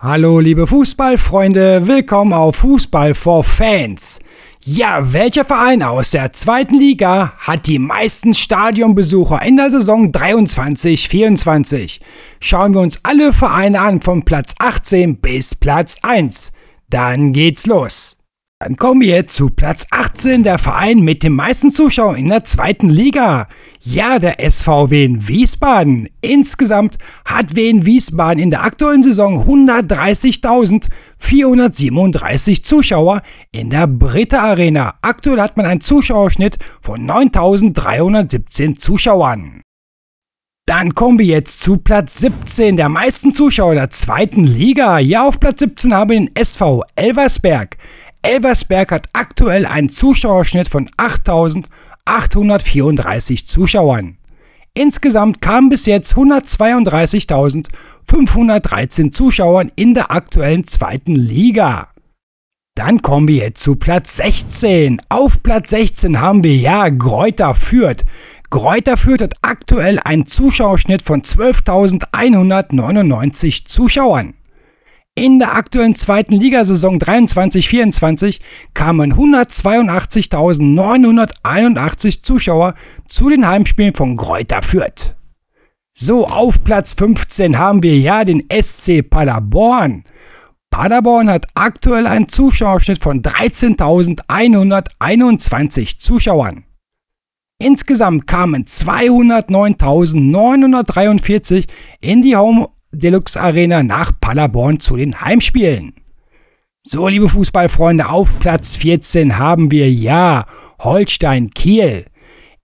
Hallo liebe Fußballfreunde, willkommen auf Fußball for Fans. Ja, welcher Verein aus der zweiten Liga hat die meisten Stadionbesucher in der Saison 23-24? Schauen wir uns alle Vereine an von Platz 18 bis Platz 1. Dann geht's los. Dann kommen wir zu Platz 18, der Verein mit den meisten Zuschauern in der zweiten Liga. Ja, der SV Wien Wiesbaden. Insgesamt hat Wien Wiesbaden in der aktuellen Saison 130.437 Zuschauer in der Britta Arena. Aktuell hat man einen Zuschauerschnitt von 9.317 Zuschauern. Dann kommen wir jetzt zu Platz 17 der meisten Zuschauer der zweiten Liga. Ja, auf Platz 17 haben wir den SV Elversberg. Elversberg hat aktuell einen Zuschauerschnitt von 8.834 Zuschauern. Insgesamt kamen bis jetzt 132.513 Zuschauern in der aktuellen zweiten Liga. Dann kommen wir jetzt zu Platz 16. Auf Platz 16 haben wir ja Gräuter Fürth. Gräuter Fürth hat aktuell einen Zuschauerschnitt von 12.199 Zuschauern. In der aktuellen zweiten Ligasaison 23-24 kamen 182.981 Zuschauer zu den Heimspielen von Greuther Fürth. So, auf Platz 15 haben wir ja den SC Paderborn. Paderborn hat aktuell einen Zuschauerschnitt von 13.121 Zuschauern. Insgesamt kamen 209.943 in die Home Deluxe Arena nach Paderborn zu den Heimspielen. So, liebe Fußballfreunde, auf Platz 14 haben wir ja Holstein Kiel.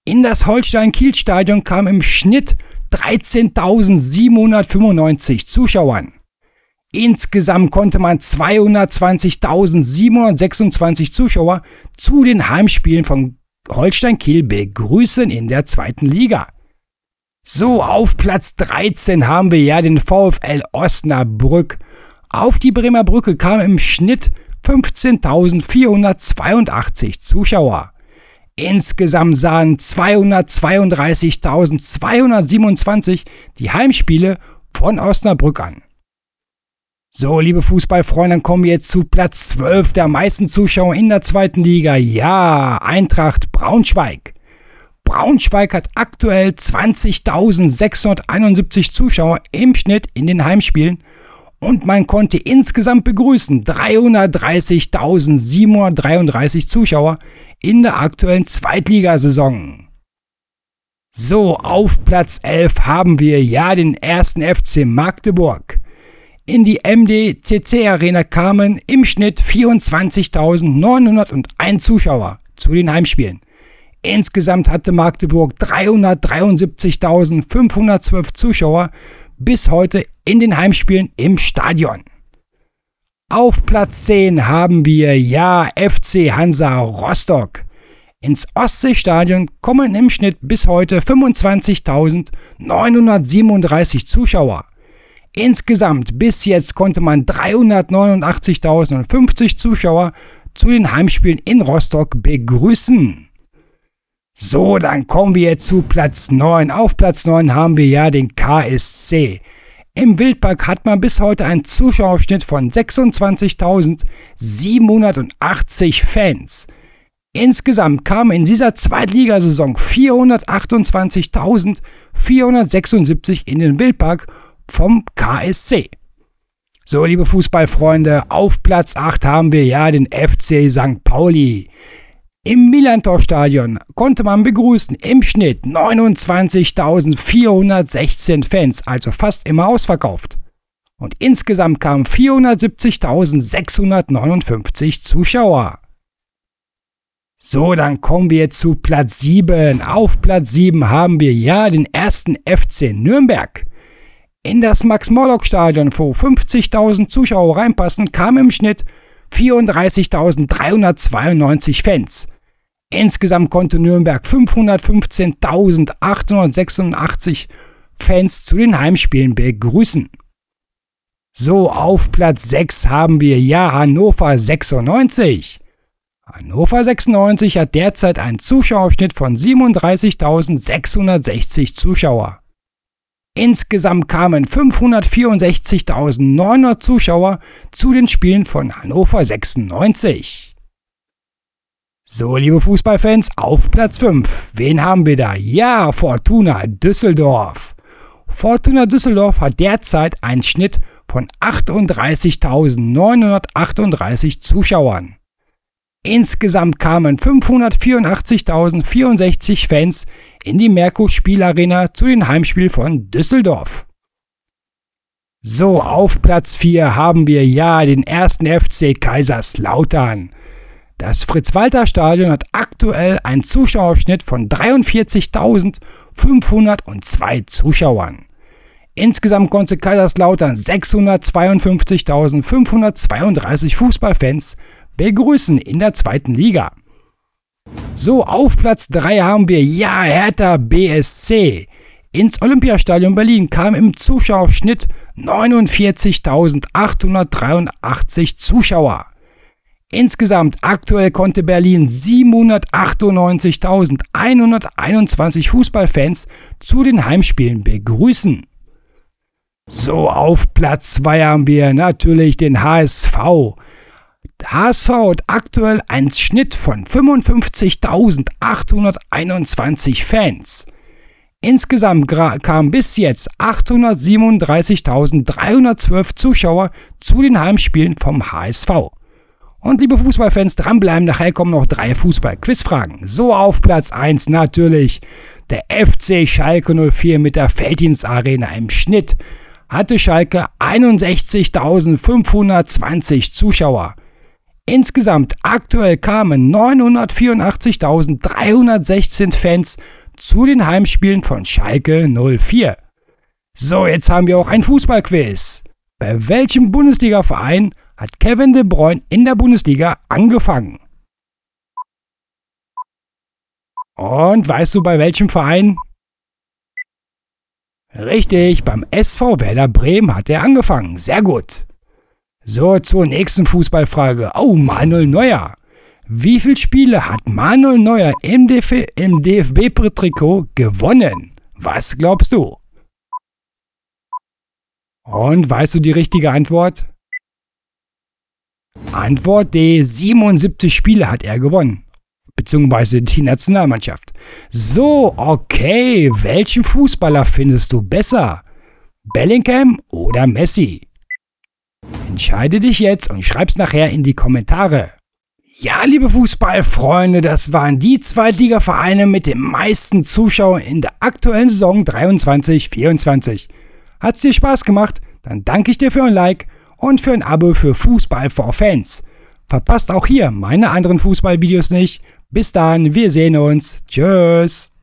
In das Holstein Kiel Stadion kam im Schnitt 13.795 Zuschauern. Insgesamt konnte man 220.726 Zuschauer zu den Heimspielen von Holstein Kiel begrüßen in der zweiten Liga. So, auf Platz 13 haben wir ja den VfL Osnabrück. Auf die Bremer Brücke kamen im Schnitt 15.482 Zuschauer. Insgesamt sahen 232.227 die Heimspiele von Osnabrück an. So, liebe Fußballfreunde, dann kommen wir jetzt zu Platz 12 der meisten Zuschauer in der zweiten Liga. Ja, Eintracht Braunschweig. Braunschweig hat aktuell 20.671 Zuschauer im Schnitt in den Heimspielen und man konnte insgesamt begrüßen 330.733 Zuschauer in der aktuellen Zweitligasaison. So, auf Platz 11 haben wir ja den ersten FC Magdeburg. In die MDCC Arena kamen im Schnitt 24.901 Zuschauer zu den Heimspielen. Insgesamt hatte Magdeburg 373.512 Zuschauer bis heute in den Heimspielen im Stadion. Auf Platz 10 haben wir ja FC Hansa Rostock. Ins Ostseestadion kommen im Schnitt bis heute 25.937 Zuschauer. Insgesamt bis jetzt konnte man 389.050 Zuschauer zu den Heimspielen in Rostock begrüßen. So, dann kommen wir jetzt zu Platz 9. Auf Platz 9 haben wir ja den KSC. Im Wildpark hat man bis heute einen Zuschauerschnitt von 26.780 Fans. Insgesamt kamen in dieser Zweitligasaison 428.476 in den Wildpark vom KSC. So, liebe Fußballfreunde, auf Platz 8 haben wir ja den FC St. Pauli. Im Millantor-Stadion konnte man begrüßen im Schnitt 29.416 Fans, also fast immer ausverkauft. Und insgesamt kamen 470.659 Zuschauer. So, dann kommen wir zu Platz 7. Auf Platz 7 haben wir ja den ersten FC Nürnberg. In das Max-Morlock-Stadion, wo 50.000 Zuschauer reinpassen, kamen im Schnitt 34.392 Fans. Insgesamt konnte Nürnberg 515.886 Fans zu den Heimspielen begrüßen. So, auf Platz 6 haben wir ja Hannover 96. Hannover 96 hat derzeit einen Zuschauerschnitt von 37.660 Zuschauer. Insgesamt kamen 564.900 Zuschauer zu den Spielen von Hannover 96. So, liebe Fußballfans, auf Platz 5. Wen haben wir da? Ja, Fortuna Düsseldorf. Fortuna Düsseldorf hat derzeit einen Schnitt von 38.938 Zuschauern. Insgesamt kamen 584.064 Fans in die Merkur Spielarena zu den Heimspielen von Düsseldorf. So, auf Platz 4 haben wir ja den ersten FC Kaiserslautern. Das Fritz-Walter-Stadion hat aktuell einen Zuschauerschnitt von 43.502 Zuschauern. Insgesamt konnte Kaiserslautern 652.532 Fußballfans begrüßen in der zweiten Liga. So, auf Platz 3 haben wir ja Hertha BSC. Ins Olympiastadion Berlin kamen im Zuschauerschnitt 49.883 Zuschauer. Insgesamt aktuell konnte Berlin 798.121 Fußballfans zu den Heimspielen begrüßen. So, auf Platz 2 haben wir natürlich den HSV. HSV hat aktuell einen Schnitt von 55.821 Fans. Insgesamt kamen bis jetzt 837.312 Zuschauer zu den Heimspielen vom HSV. Und liebe Fußballfans, dranbleiben, nachher kommen noch drei Fußball-Quizfragen. So auf Platz 1 natürlich der FC Schalke 04 mit der Felddienstarena im Schnitt hatte Schalke 61.520 Zuschauer. Insgesamt aktuell kamen 984.316 Fans zu den Heimspielen von Schalke 04. So, jetzt haben wir auch ein Fußballquiz. Bei welchem Bundesliga-Verein hat Kevin De Bruyne in der Bundesliga angefangen? Und weißt du bei welchem Verein? Richtig, beim SV Werder Bremen hat er angefangen. Sehr gut. So, zur nächsten Fußballfrage. Oh, Manuel Neuer. Wie viele Spiele hat Manuel Neuer im, DF im DFB-Trikot gewonnen? Was glaubst du? Und weißt du die richtige Antwort? Antwort D. 77 Spiele hat er gewonnen. Beziehungsweise die Nationalmannschaft. So, okay. Welchen Fußballer findest du besser? Bellingham oder Messi? Entscheide dich jetzt und schreib's nachher in die Kommentare. Ja, liebe Fußballfreunde, das waren die Zweitligavereine mit den meisten Zuschauern in der aktuellen Saison 23-24. Hat's dir Spaß gemacht? Dann danke ich dir für ein Like und für ein Abo für Fußball for Fans. Verpasst auch hier meine anderen Fußballvideos nicht. Bis dann, wir sehen uns. Tschüss.